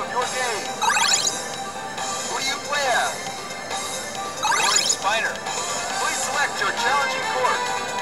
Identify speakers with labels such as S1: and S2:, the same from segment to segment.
S1: of your game. Who do you play as? Lord Spiner. Please select your challenging course.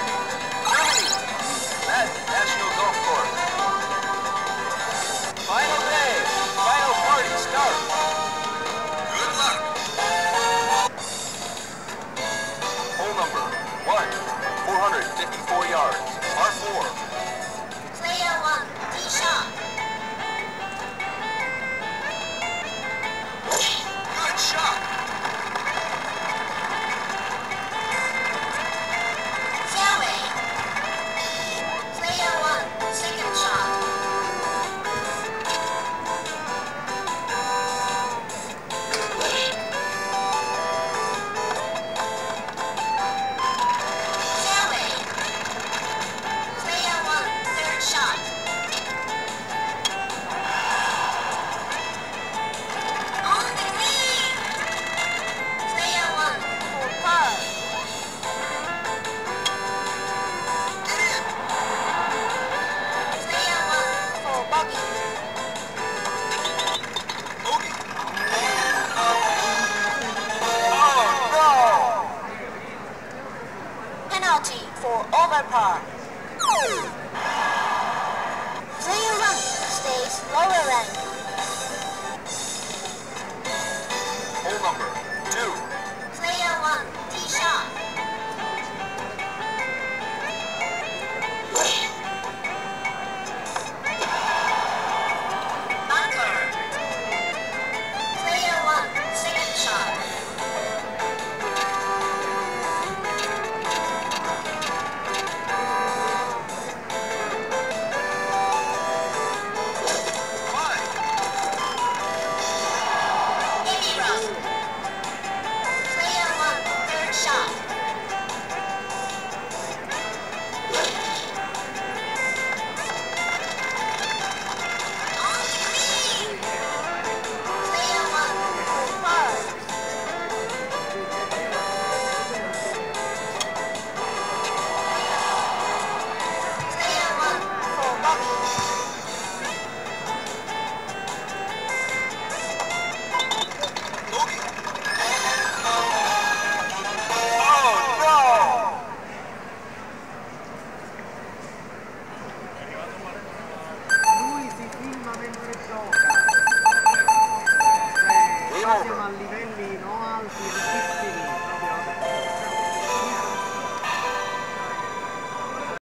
S2: Overtime. 上。